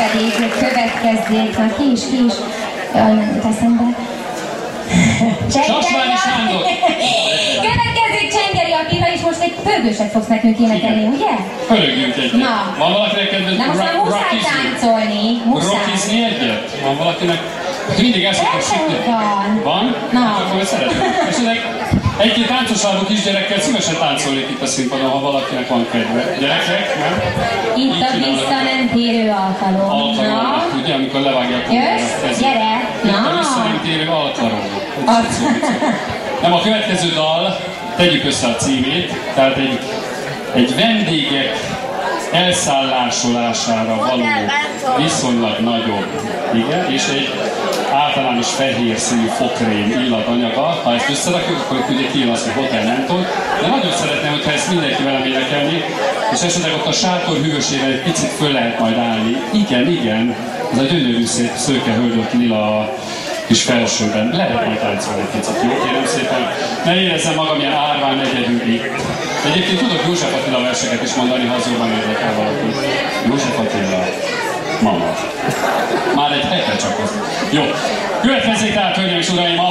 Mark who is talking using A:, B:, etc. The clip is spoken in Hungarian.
A: pedig következzék, na ki is, ki is, jaj, nem jut eszembe.
B: Sasványi Sándor.
A: Következzék Csengeri Attila, és most egy pörgőset fogsz nekünk énekelni, ugye?
B: Pörögjünk egyet.
A: Na.
B: Van valakinek kedves
A: Na most már muszáj táncolni, muszáj.
B: Rockizni egyet? Van valakinek? Mindig ezt
A: hogy van. Na.
B: Hát Akkor szeretem. Esetleg egy-két táncosalvú kisgyerekkel szívesen táncolnék itt a színpadon, ha valakinek van kedve. Gyerekek, nem?
A: Itt
B: Így
A: a
B: csinálok.
A: vissza nem térő alkalom.
B: Alkalom, ugye, amikor levágják a
A: Jössz? Gyere.
B: Itt a
A: Na.
B: vissza nem térő alkalom. Nem, a következő dal, tegyük össze a címét, tehát egy, egy vendégek elszállásolására való viszonylag nagyobb, igen, és egy általános fehér színű fokrém illatanyaga. Ha ezt összerakjuk, akkor ugye kijön az, hogy Hotel Mentor. De nagyon szeretném, hogyha ezt mindenki velem énekelni, és esetleg ott a sátor hűvösével egy picit föl lehet majd állni. Igen, igen, ez a gyönyörű szép szőke hölgyött lila kis felsőben. Lehet majd táncolni egy picit, jó? Kérem szépen. Ne érezzem magam ilyen árván egyedül itt. Egyébként tudok József Attila verseket is mondani, ha az jobban érdekel valaki. József Attila, mama. Már egy hete csak. Jó. Következzék tehát, hölgyeim és uraim, a